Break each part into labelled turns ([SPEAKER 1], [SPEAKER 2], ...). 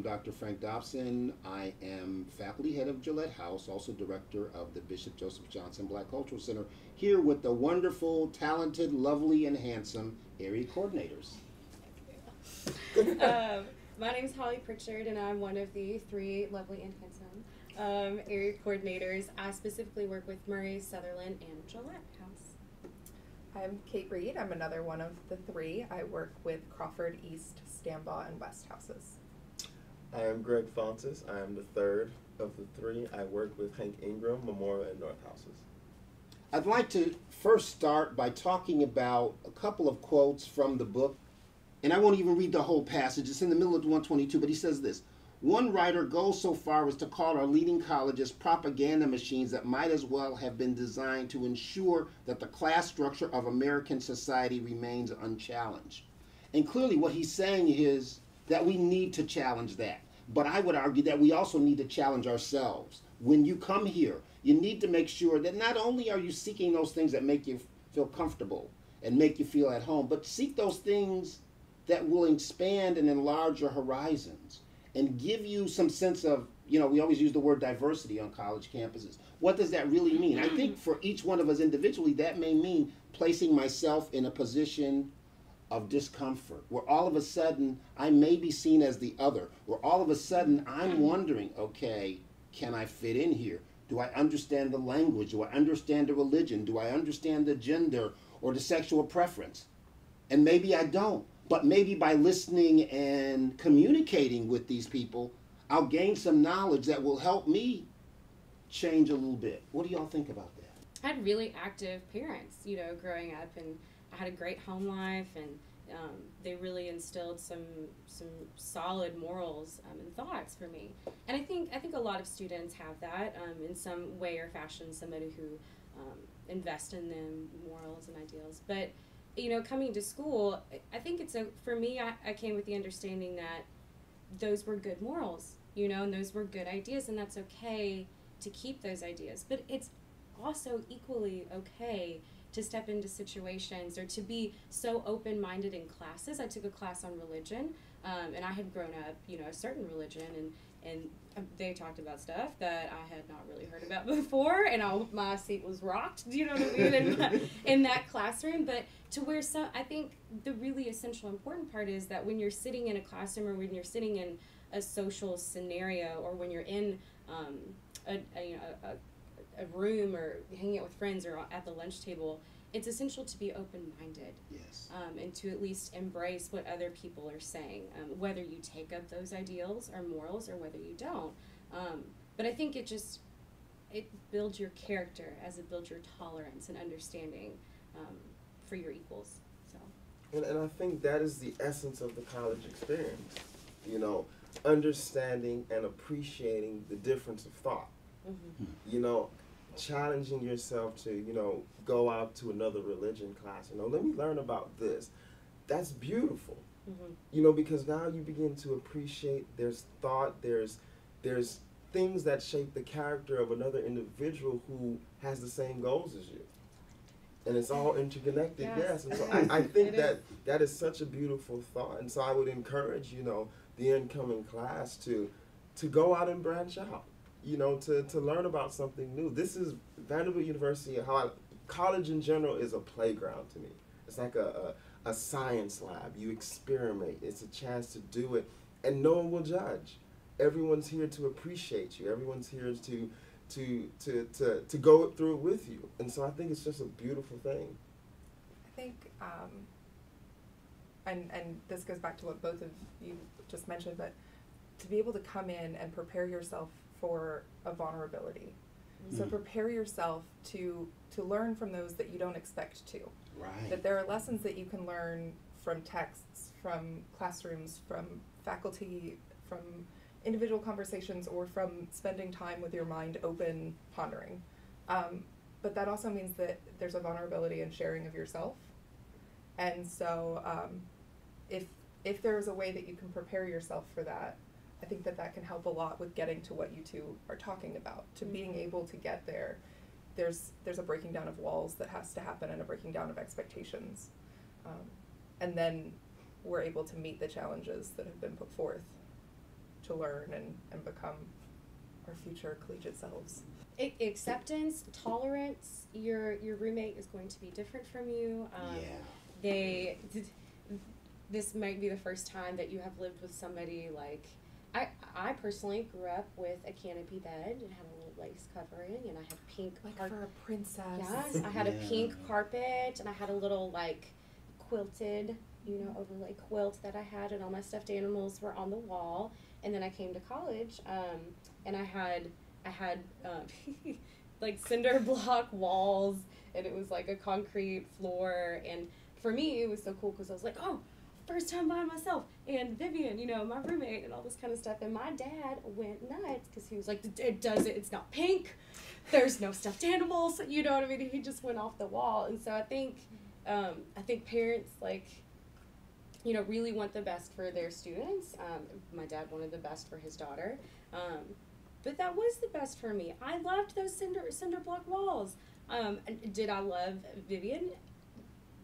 [SPEAKER 1] I'm Dr. Frank Dobson. I am faculty head of Gillette House, also director of the Bishop Joseph Johnson Black Cultural Center, here with the wonderful, talented, lovely, and handsome area coordinators.
[SPEAKER 2] um, my name is Holly Pritchard, and I'm one of the three lovely and handsome um, area coordinators. I specifically work with Murray, Sutherland, and Gillette House.
[SPEAKER 3] I'm Kate Reed. I'm another one of the three. I work with Crawford East, Stambaugh, and West houses.
[SPEAKER 4] I am Greg Fontes. I am the third of the three. I work with Hank Ingram, Memorial, and North houses.
[SPEAKER 1] I'd like to first start by talking about a couple of quotes from the book. And I won't even read the whole passage, it's in the middle of 122, but he says this One writer goes so far as to call our leading colleges propaganda machines that might as well have been designed to ensure that the class structure of American society remains unchallenged. And clearly, what he's saying is that we need to challenge that. But I would argue that we also need to challenge ourselves. When you come here, you need to make sure that not only are you seeking those things that make you feel comfortable and make you feel at home, but seek those things that will expand and enlarge your horizons and give you some sense of, you know, we always use the word diversity on college campuses. What does that really mean? I think for each one of us individually, that may mean placing myself in a position of discomfort, where all of a sudden I may be seen as the other, where all of a sudden I'm wondering, okay, can I fit in here? Do I understand the language? Do I understand the religion? Do I understand the gender or the sexual preference? And maybe I don't. But maybe by listening and communicating with these people, I'll gain some knowledge that will help me change a little bit. What do y'all think about that?
[SPEAKER 2] I had really active parents, you know, growing up, and I had a great home life, and um, they really instilled some some solid morals um, and thoughts for me. And I think I think a lot of students have that um, in some way or fashion. Somebody who um, invest in them morals and ideals, but you know, coming to school, I think it's a for me. I, I came with the understanding that those were good morals, you know, and those were good ideas, and that's okay to keep those ideas. But it's also equally okay to step into situations or to be so open minded in classes. I took a class on religion, um, and I had grown up, you know, a certain religion, and and um, they talked about stuff that I had not really heard about before, and all, my seat was rocked. Do you know what I mean? In, in that classroom, but to where some, I think the really essential important part is that when you're sitting in a classroom or when you're sitting in a social scenario or when you're in um, a, a, you know, a, a room or hanging out with friends or at the lunch table, it's essential to be open minded.
[SPEAKER 1] Yes.
[SPEAKER 2] Um, and to at least embrace what other people are saying, um, whether you take up those ideals or morals or whether you don't. Um, but I think it just it builds your character as it builds your tolerance and understanding um, for your equals. So.
[SPEAKER 4] And, and I think that is the essence of the college experience. You know, understanding and appreciating the difference of thought.
[SPEAKER 2] Mm-hmm.
[SPEAKER 4] You know, challenging yourself to, you know, go out to another religion class. You know, let me learn about this. That's beautiful.
[SPEAKER 2] Mm-hmm.
[SPEAKER 4] You know, because now you begin to appreciate there's thought, there's there's things that shape the character of another individual who has the same goals as you. And it's all interconnected,
[SPEAKER 2] Yes,
[SPEAKER 4] yes. And so. I, I think
[SPEAKER 2] It
[SPEAKER 4] that
[SPEAKER 2] is.
[SPEAKER 4] that is such a beautiful thought. And so I would encourage, you know, the incoming class to to go out and branch out you know, to, to learn about something new. This is Vanderbilt University, how I, college in general is a playground to me. It's like a, a, a science lab. You experiment, it's a chance to do it, and no one will judge. Everyone's here to appreciate you, everyone's here to, to, to, to, to go through it with you. And so I think it's just a beautiful thing.
[SPEAKER 3] I think, um, and and this goes back to what both of you just mentioned, but to be able to come in and prepare yourself for a vulnerability. So
[SPEAKER 1] Mhm.
[SPEAKER 3] prepare yourself to to learn from those that you don't expect to.
[SPEAKER 1] Right.
[SPEAKER 3] That there are lessons that you can learn from texts, from classrooms, from faculty, from individual conversations, or from spending time with your mind open, pondering. Um, but that also means that there's a vulnerability in sharing of yourself. And so, um, if if there is a way that you can prepare yourself for that, I think that that can help a lot with getting to what you two are talking about. To being able to get there, there's there's a breaking down of walls that has to happen and a breaking down of expectations, um, and then we're able to meet the challenges that have been put forth to learn and, and become our future collegiate selves.
[SPEAKER 2] I- acceptance, tolerance. Your your roommate is going to be different from you. Um,
[SPEAKER 1] yeah.
[SPEAKER 2] They. This might be the first time that you have lived with somebody like. I I personally grew up with a canopy bed and had a little lace covering and I had pink
[SPEAKER 3] Like
[SPEAKER 2] carpet.
[SPEAKER 3] for a princess.
[SPEAKER 2] Yes, I had a pink carpet and I had a little like quilted, you know, overlay quilt that I had, and all my stuffed animals were on the wall. And then I came to college, um, and I had I had um, like cinder block walls, and it was like a concrete floor. And for me, it was so cool because I was like, oh. First time by myself, and Vivian, you know, my roommate, and all this kind of stuff. And my dad went nuts because he was like, "It does it. It's not pink. There's no stuffed animals. You know what i mean? He just went off the wall. And so i think um, i think parents like you know really want the best for their students. Um, my dad wanted the best for his daughter. Um, but that was the best for me. I loved those cinder cinder block walls. Um, and did i love vivian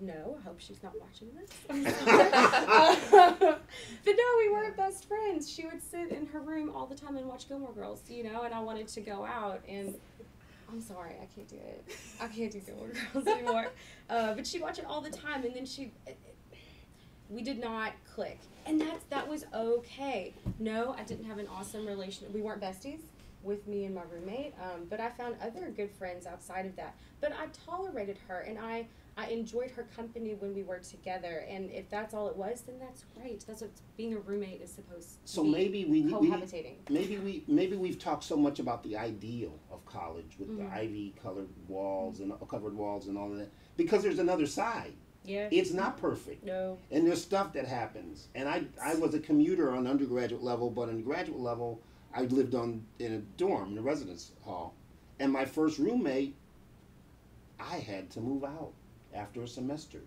[SPEAKER 2] no, I hope she's not watching this. but no, we weren't best friends. She would sit in her room all the time and watch Gilmore Girls, you know, and I wanted to go out and I'm sorry, I can't do it. I can't do Gilmore Girls anymore. Uh, but she'd watch it all the time, and then she, we did not click, and that's that was okay. No, I didn't have an awesome relation. We weren't besties with me and my roommate, um, but I found other good friends outside of that. But I tolerated her, and I I enjoyed her company when we were together. And if that's all it was, then that's great. That's what being a roommate is supposed to
[SPEAKER 1] So
[SPEAKER 2] be.
[SPEAKER 1] maybe we, we maybe we maybe we've talked so much about the ideal of college with
[SPEAKER 2] Mhm.
[SPEAKER 1] the ivy colored walls and uh, covered walls and all of that because there's another side.
[SPEAKER 2] Yeah.
[SPEAKER 1] It's not perfect.
[SPEAKER 2] No.
[SPEAKER 1] and there's stuff that happens. And I, I was a commuter on undergraduate level, but on graduate level, I lived on in a dorm in a residence hall. And my first roommate, I had to move out after a semester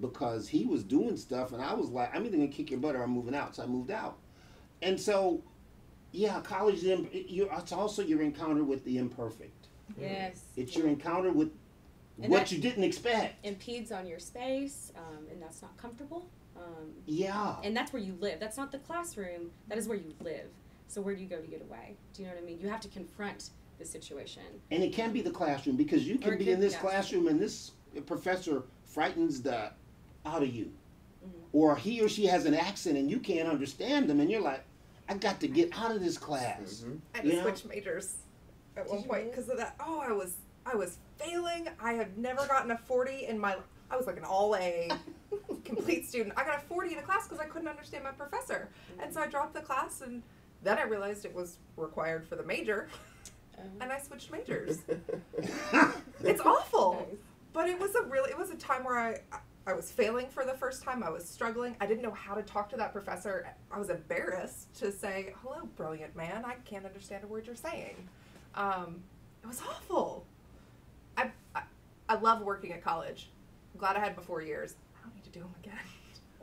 [SPEAKER 1] because he was doing stuff, and I was like, I'm either gonna kick your butt or I'm moving out. So I moved out. And so, yeah, college is imp- it- you it's also your encounter with the imperfect.
[SPEAKER 2] Yes.
[SPEAKER 1] It's your encounter with
[SPEAKER 2] And
[SPEAKER 1] what you didn't expect.
[SPEAKER 2] impedes on your space, um, and that's not comfortable. Um,
[SPEAKER 1] yeah.
[SPEAKER 2] and that's where you live. That's not the classroom. That is where you live. So where do you go to get away? Do you know what I mean? You have to confront the situation.
[SPEAKER 1] And it can be the classroom because you can be
[SPEAKER 2] could-
[SPEAKER 1] in this
[SPEAKER 2] yes.
[SPEAKER 1] classroom and this professor frightens the out of you.
[SPEAKER 2] Mhm.
[SPEAKER 1] Or he or she has an accent and you can't understand them and you're like, I got to get out of this class.
[SPEAKER 4] Mhm.
[SPEAKER 3] I had to switch majors at
[SPEAKER 2] Did
[SPEAKER 3] one point because of that. Oh, I was I was failing. I had never gotten a forty in my. I was like an all A complete student. I got a forty in a class because I couldn't understand my professor, and so I dropped the class. And then I realized it was required for the major,
[SPEAKER 2] Um,
[SPEAKER 3] and I switched majors. It's awful.
[SPEAKER 2] nice.
[SPEAKER 3] But it was a really it was a time where I I was failing for the first time. I was struggling. I didn't know how to talk to that professor. I was embarrassed to say, "Hello, brilliant man. I can't understand a word you're saying." Um, it was awful. I, I I love working at college. I'm glad I had before years. I don't need to do them again.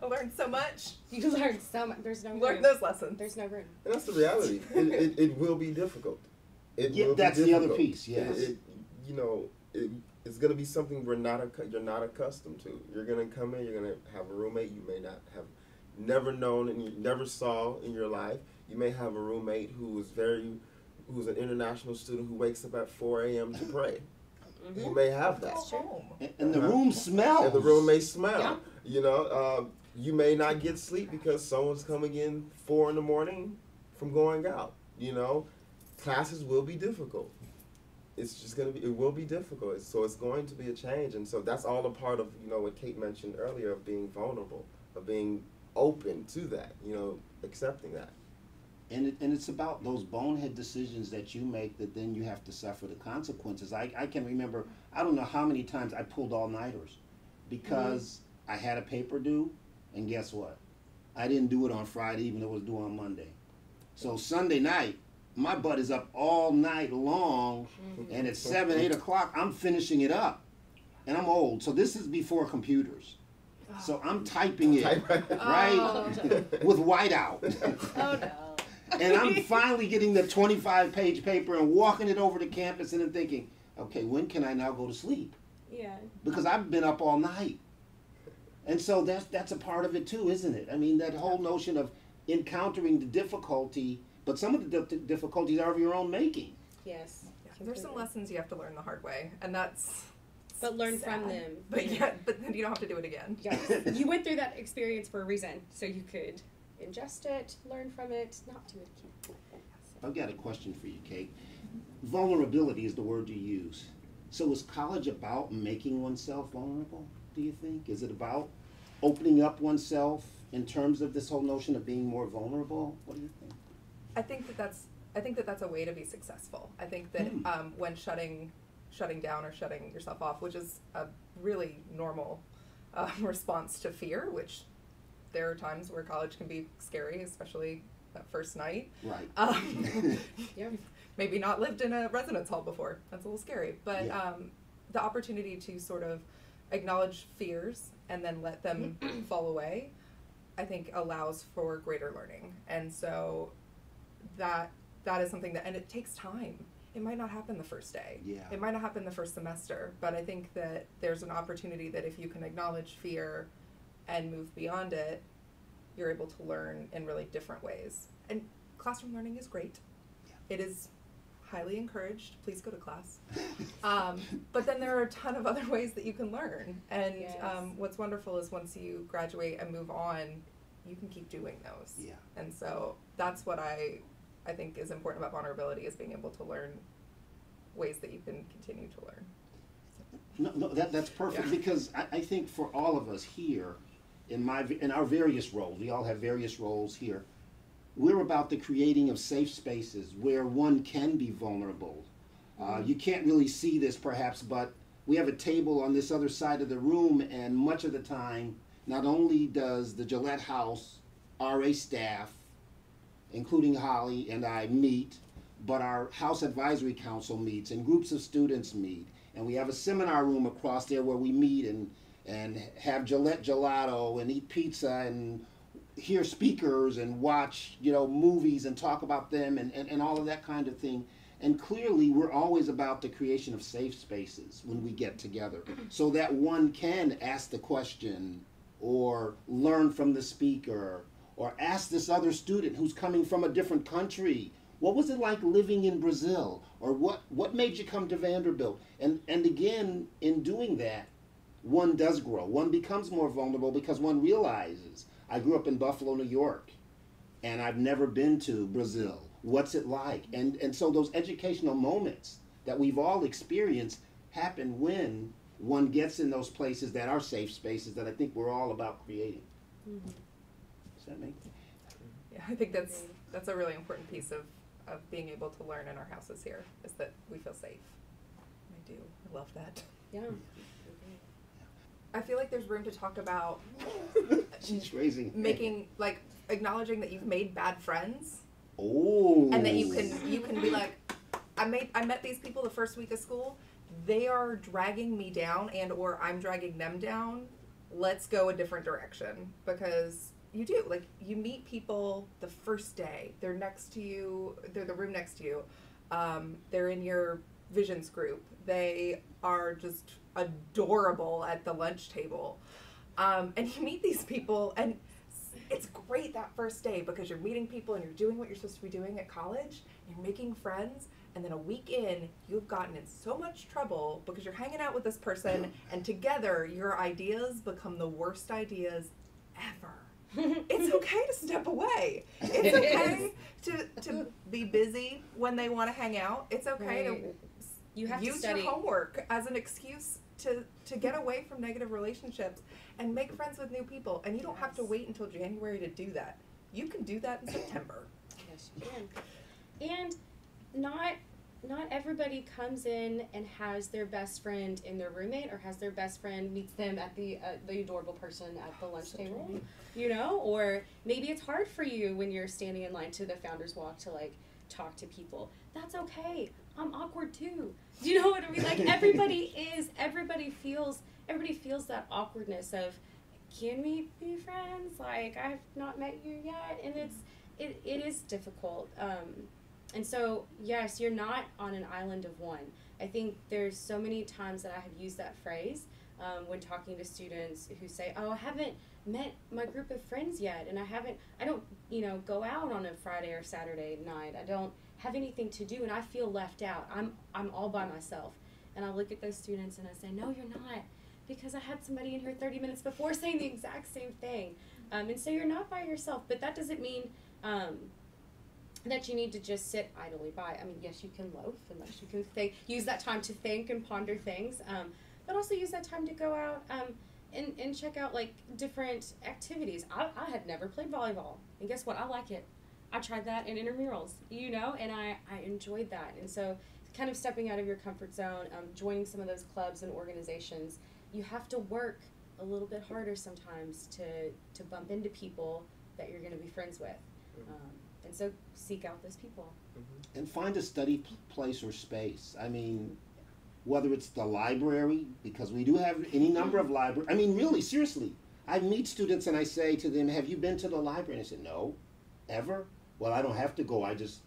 [SPEAKER 3] I learned so much.
[SPEAKER 2] You learn so much. There's no room.
[SPEAKER 3] Learned those lessons.
[SPEAKER 2] There's no room.
[SPEAKER 4] And that's the reality. It, it, it will be difficult. It
[SPEAKER 1] Yeah,
[SPEAKER 4] will be
[SPEAKER 1] that's the other piece, yes.
[SPEAKER 4] It, it- you know, it, it's going to be something we're not you're not accustomed to. You're going to come in. You're going to have a roommate you may not have never known and you never saw in your life. You may have a roommate who is very, who's an international student who wakes up at 4 a.m. to pray.
[SPEAKER 2] Mm-hmm.
[SPEAKER 4] You may have
[SPEAKER 3] Go
[SPEAKER 4] that.
[SPEAKER 2] true.
[SPEAKER 1] And, and the
[SPEAKER 4] Uh-huh.
[SPEAKER 1] room smells.
[SPEAKER 4] And the room may smell.
[SPEAKER 2] Yeah.
[SPEAKER 4] You know, uh, you may not get sleep because someone's coming in four in the morning from going out. You know, classes will be difficult. It's just gonna be. It will be difficult. So it's going to be a change, and so that's all a part of you know what Kate mentioned earlier of being vulnerable, of being open to that. You know, accepting that.
[SPEAKER 1] And, it, and it's about those bonehead decisions that you make that then you have to suffer the consequences. I, I can remember, I don't know how many times I pulled all nighters mm-hmm. because I had a paper due, and guess what? I didn't do it on Friday, even though it was due on Monday. So Sunday night, my butt is up all night long, mm-hmm. and at 7, 8 o'clock, I'm finishing it up. And I'm old, so this is before computers. Oh. So I'm typing it,
[SPEAKER 4] Type-
[SPEAKER 1] right?
[SPEAKER 2] Oh,
[SPEAKER 1] With whiteout.
[SPEAKER 2] Oh no.
[SPEAKER 1] and I'm finally getting the 25 page paper and walking it over to campus and then thinking, okay, when can I now go to sleep?
[SPEAKER 2] Yeah.
[SPEAKER 1] Because I've been up all night. And so that's that's a part of it too, isn't it? I mean, that whole notion of encountering the difficulty, but some of the difficulties are of your own making.
[SPEAKER 2] Yes.
[SPEAKER 3] Yeah, There's some lessons you have to learn the hard way, and that's.
[SPEAKER 2] But learn from them.
[SPEAKER 3] But
[SPEAKER 2] you
[SPEAKER 3] yeah, but then you don't have to do it again.
[SPEAKER 2] Yes. you went through that experience for a reason, so you could ingest it, learn from it, not do it again.
[SPEAKER 1] I've got a question for you, Kate. Vulnerability is the word you use. So is college about making oneself vulnerable, do you think? Is it about opening up oneself in terms of this whole notion of being more vulnerable? What do you think?
[SPEAKER 3] I think that that's I think that that's a way to be successful. I think that
[SPEAKER 1] Hmm.
[SPEAKER 3] um, when shutting shutting down or shutting yourself off, which is a really normal uh, response to fear, which there are times where college can be scary, especially that first night.
[SPEAKER 1] Right.
[SPEAKER 3] Um,
[SPEAKER 2] Yeah.
[SPEAKER 3] maybe not lived in a residence hall before. That's a little scary. But
[SPEAKER 1] Yeah.
[SPEAKER 3] um, the opportunity to sort of acknowledge fears and then let them mm-hmm. fall away, I think allows for greater learning. And so that that is something that and it takes time. It might not happen the first day.
[SPEAKER 1] Yeah.
[SPEAKER 3] It might not happen the first semester, but I think that there's an opportunity that if you can acknowledge fear and move beyond it, you're able to learn in really different ways. And classroom learning is great. It is highly encouraged. Please go to class. Um, but then there are a ton of other ways that you can learn. And
[SPEAKER 2] Yes.
[SPEAKER 3] um, what's wonderful is once you graduate and move on, you can keep doing those.
[SPEAKER 1] Yeah.
[SPEAKER 3] And so that's what I, I think is important about vulnerability is being able to learn ways that you can continue to learn.
[SPEAKER 1] No, no, that, that's perfect
[SPEAKER 3] Yeah.
[SPEAKER 1] because I, I think for all of us here, in my in our various roles, we all have various roles here. We're about the creating of safe spaces where one can be vulnerable. Uh, you can't really see this perhaps, but we have a table on this other side of the room, and much of the time, not only does the Gillette House RA staff, including Holly and I, meet, but our House Advisory Council meets, and groups of students meet, and we have a seminar room across there where we meet and and have Gillette gelato and eat pizza and hear speakers and watch you know movies and talk about them and, and, and all of that kind of thing. And clearly we're always about the creation of safe spaces when we get together. So that one can ask the question or learn from the speaker or ask this other student who's coming from a different country what was it like living in brazil? Or what what made you come to vanderbilt? And and again in doing that one does grow. One becomes more vulnerable because one realizes i grew up in buffalo new york and i've never been to brazil what's it like and and so those educational moments that we've all experienced happen when one gets in those places that are safe spaces that i think we're all about creating mm-hmm. does that make sense?
[SPEAKER 3] Yeah, I think that's that's a really important piece of, of being able to learn in our houses here is that we feel safe. I do. I love that.
[SPEAKER 2] Yeah.
[SPEAKER 3] I feel like there's room to talk about
[SPEAKER 1] she's raising
[SPEAKER 3] making like acknowledging that you've made bad friends
[SPEAKER 1] oh
[SPEAKER 3] and that you can you can be like I made I met these people the first week of school. They are dragging me down and or I'm dragging them down. Let's go a different direction because you do like you meet people the first day. They're next to you. They're the room next to you. Um, they're in your visions group. They are just adorable at the lunch table. Um, and you meet these people and it's great that first day because you're meeting people and you're doing what you're supposed to be doing at college. You're making friends, and then a week in, you've gotten in so much trouble because you're hanging out with this person, and together your ideas become the worst ideas ever. It's okay to step away. It's
[SPEAKER 2] It
[SPEAKER 3] okay to, to be busy when they want to hang out. It's okay
[SPEAKER 2] Right.
[SPEAKER 3] to
[SPEAKER 2] You have
[SPEAKER 3] use
[SPEAKER 2] to study.
[SPEAKER 3] your homework as an excuse to to get away from negative relationships and make friends with new people and you don't have to wait until january to do that. You can do that in september.
[SPEAKER 2] Yes, you can. And not not everybody comes in and has their best friend in their roommate or has their best friend meets them at the uh, the adorable person at the lunch table you know? Or maybe it's hard for you when you're standing in line to the founders walk to like talk to people. That's okay. I'm awkward too you know what i mean? Like everybody is everybody feels everybody feels that awkwardness of can we be friends? Like i've not met you yet. And it's it, it is difficult um, and so yes you're not on an island of one. I think there's so many times that i have used that phrase um, when talking to students who say oh i haven't met my group of friends yet and I haven't I don't, you know, go out on a Friday or Saturday night. I don't have anything to do and I feel left out. I'm I'm all by myself. And I look at those students and I say, "No, you're not." Because I had somebody in here 30 minutes before saying the exact same thing. Um, and so you're not by yourself, but that doesn't mean um, that you need to just sit idly by. I mean, yes, you can loaf, unless you can think, use that time to think and ponder things, um, but also use that time to go out um, and, and check out like different activities. I, I had never played volleyball, and guess what? I like it. I tried that in intramurals, you know, and I, I enjoyed that. And so, kind of stepping out of your comfort zone, um, joining some of those clubs and organizations, you have to work a little bit harder sometimes to, to bump into people that you're going to be friends with. Um, and so seek out those people.
[SPEAKER 1] and find a study p- place or space. I mean, whether it's the library, because we do have any number of library. I mean, really, seriously, I meet students and I say to them, "Have you been to the library?" And they said, "No, ever." Well, I don't have to go. I just.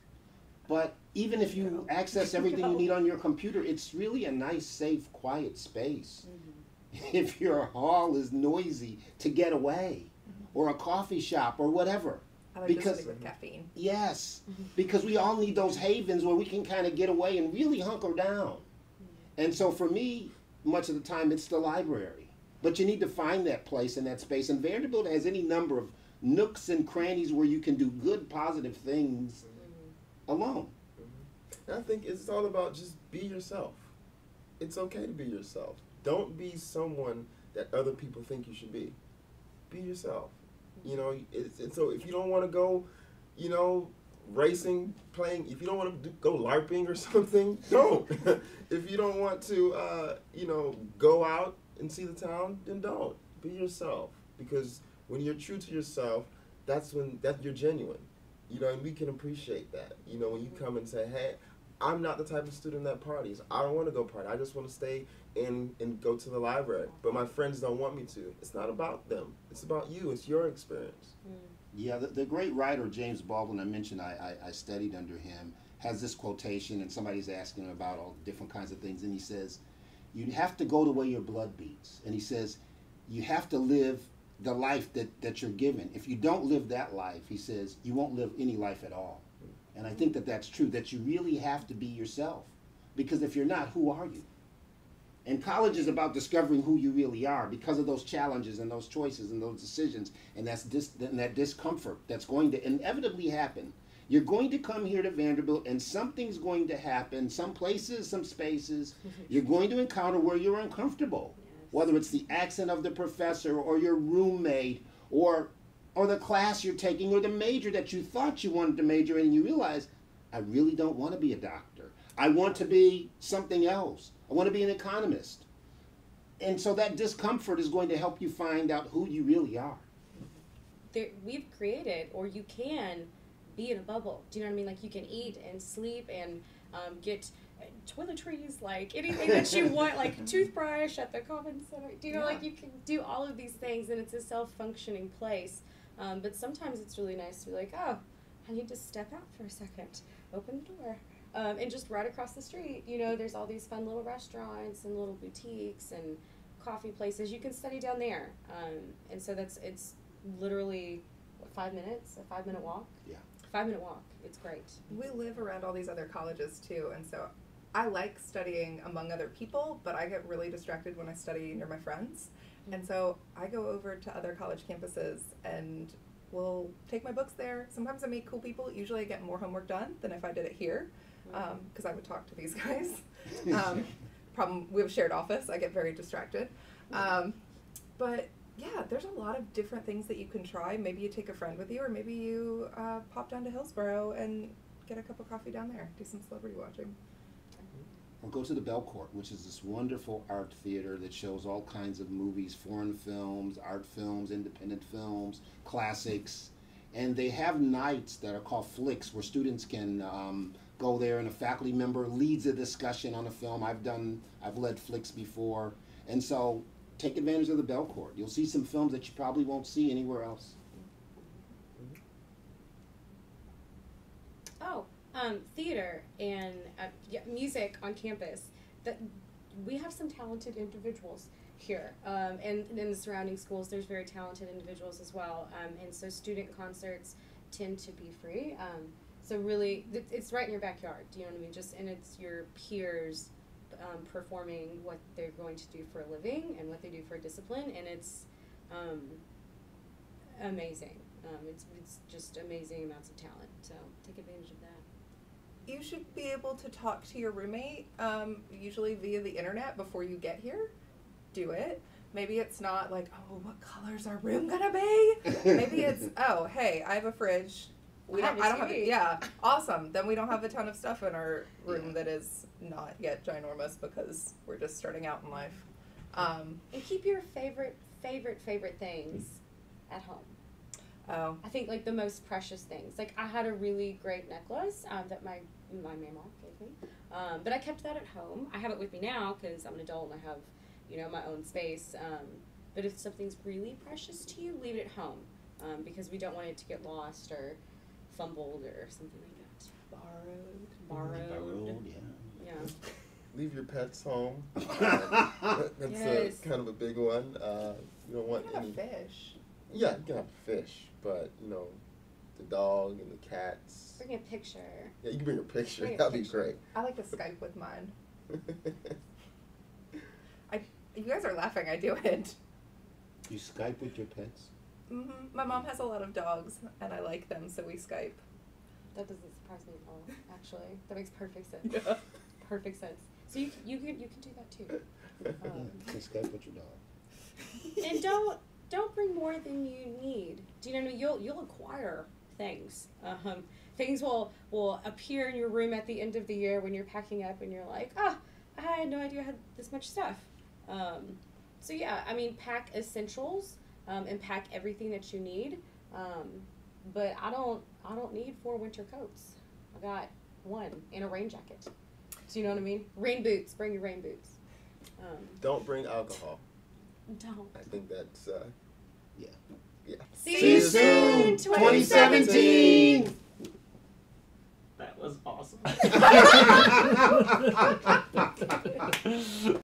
[SPEAKER 1] But even if you access everything you need on your computer, it's really a nice, safe, quiet space. Mm-hmm. If your hall is noisy, to get away, mm-hmm. or a coffee shop, or whatever.
[SPEAKER 3] Like
[SPEAKER 1] Because-
[SPEAKER 3] with caffeine.
[SPEAKER 1] Yes, mm-hmm. because we all need those havens where we can kind of get away and really hunker down. And so for me, much of the time, it's the library. But you need to find that place and that space. And Vanderbilt has any number of nooks and crannies where you can do good, positive things alone.
[SPEAKER 4] I think it's all about just be yourself. It's okay to be yourself. Don't be someone that other people think you should be. Be yourself. You know, it's, and so if you don't want to go, you know, racing, playing, if you don't want to go LARPing or something, don't. if you don't want to, uh, you know, go out and see the town, then don't. Be yourself. Because when you're true to yourself, that's when that you're genuine. You know, and we can appreciate that. You know, when you come and say, "Hey, I'm not the type of student that parties. I don't want to go party. I just want to stay in and go to the library. But my friends don't want me to. It's not about them. It's about you. It's your experience. Hmm.
[SPEAKER 1] Yeah, the, the great writer James Baldwin, I mentioned I, I, I studied under him, has this quotation, and somebody's asking him about all different kinds of things, and he says, You have to go the way your blood beats. And he says, You have to live the life that, that you're given. If you don't live that life, he says, you won't live any life at all. And I think that that's true, that you really have to be yourself. Because if you're not, who are you? And college is about discovering who you really are because of those challenges and those choices and those decisions and that's dis- and that discomfort that's going to inevitably happen. You're going to come here to Vanderbilt and something's going to happen, some places, some spaces. You're going to encounter where you're uncomfortable. Whether it's the accent of the professor or your roommate or or the class you're taking or the major that you thought you wanted to major in and you realize I really don't want to be a doctor. I want to be something else. I want to be an economist. And so that discomfort is going to help you find out who you really are.
[SPEAKER 2] there, we've created, or you can be in a bubble. Do you know what I mean? Like you can eat and sleep and um, get toiletries, like anything that you want, like toothbrush at the common center. Do you know, like you can do all of these things, and it's a self-functioning place. Um, but sometimes it's really nice to be like, oh, I need to step out for a second, open the door. Um, and just right across the street, you know, there's all these fun little restaurants and little boutiques and coffee places. You can study down there, um, and so that's it's literally what, five minutes, a five minute walk.
[SPEAKER 1] Yeah.
[SPEAKER 2] Five minute walk. It's great.
[SPEAKER 3] We live around all these other colleges too, and so I like studying among other people, but I get really distracted when I study near my friends. And so I go over to other college campuses and will take my books there. Sometimes I meet cool people. Usually I get more homework done than if I did it here, because I would talk to these guys. Um, problem we have a shared office. I get very distracted. Um, but yeah, there's a lot of different things that you can try. Maybe you take a friend with you, or maybe you uh, pop down to Hillsboro and get a cup of coffee down there, do some celebrity watching.
[SPEAKER 1] Go to the Belcourt, which is this wonderful art theater that shows all kinds of movies, foreign films, art films, independent films, classics. And they have nights that are called flicks where students can um, go there and a faculty member leads a discussion on a film. I've done, I've led flicks before. And so take advantage of the Belcourt. You'll see some films that you probably won't see anywhere else.
[SPEAKER 2] Oh, um, theater and uh, yeah, music on campus. That we have some talented individuals here. Um, and in the surrounding schools, there's very talented individuals as well. Um, and so student concerts tend to be free. Um, so really, it's right in your backyard. Do you know what I mean? Just and it's your peers um, performing what they're going to do for a living and what they do for a discipline, and it's um, amazing. Um, it's it's just amazing amounts of talent. So take advantage of that.
[SPEAKER 3] You should be able to talk to your roommate, um, usually via the internet before you get here. Do it. Maybe it's not like, oh, what color's our room gonna be? Maybe it's, oh, hey, I have a fridge. We
[SPEAKER 2] I
[SPEAKER 3] don't.
[SPEAKER 2] have a
[SPEAKER 3] I don't have.
[SPEAKER 2] TV.
[SPEAKER 3] Yeah, awesome. Then we don't have a ton of stuff in our room
[SPEAKER 1] Yeah.
[SPEAKER 3] that is not yet ginormous because we're just starting out in life. Um,
[SPEAKER 2] And keep your favorite favorite favorite things at home.
[SPEAKER 3] oh,
[SPEAKER 2] I think like the most precious things. Like I had a really great necklace um, that my my mama gave me, um, but I kept that at home. I have it with me now because I'm an adult and I have you know my own space. Um, but if something's really precious to you, leave it at home um, because we don't want it to get lost or fumbled or something like that.
[SPEAKER 3] borrowed.
[SPEAKER 2] Borrowed.
[SPEAKER 1] yeah.
[SPEAKER 2] Yeah.
[SPEAKER 4] Leave your pets home. That's
[SPEAKER 2] Yes.
[SPEAKER 4] a, kind of a big one. Uh, you don't want
[SPEAKER 3] What about
[SPEAKER 4] any.
[SPEAKER 3] fish?
[SPEAKER 4] Yeah, you can have fish, but you know, the dog and the cats.
[SPEAKER 2] Bring a picture.
[SPEAKER 4] Yeah, you can bring a picture.
[SPEAKER 2] Bring a
[SPEAKER 4] That'd be
[SPEAKER 2] great.
[SPEAKER 3] I like to Skype with mine. I, you guys are laughing. I do it.
[SPEAKER 1] You Skype with your pets?
[SPEAKER 3] hmm My mom has a lot of dogs, and I like them, so we Skype.
[SPEAKER 2] That doesn't surprise me at all. Actually, that makes perfect sense.
[SPEAKER 3] Yeah.
[SPEAKER 2] Perfect sense. So you you could you can do that too. Um,
[SPEAKER 1] you can Skype with your dog.
[SPEAKER 2] and don't don't bring more than you need. Do you know what I mean? You'll you'll acquire things. Um, things will will appear in your room at the end of the year when you're packing up and you're like, ah, I had no idea I had this much stuff. Um, so yeah, I mean, pack essentials um, and pack everything that you need. Um, but I don't I don't need four winter coats. I got one and a rain jacket. Do you know what I mean? Rain boots. Bring your rain boots. Um,
[SPEAKER 4] don't bring alcohol.
[SPEAKER 2] don't.
[SPEAKER 4] I think that's. Uh,
[SPEAKER 1] Yeah.
[SPEAKER 4] Yeah.
[SPEAKER 2] See,
[SPEAKER 1] See you soon, 2017.
[SPEAKER 5] That was awesome.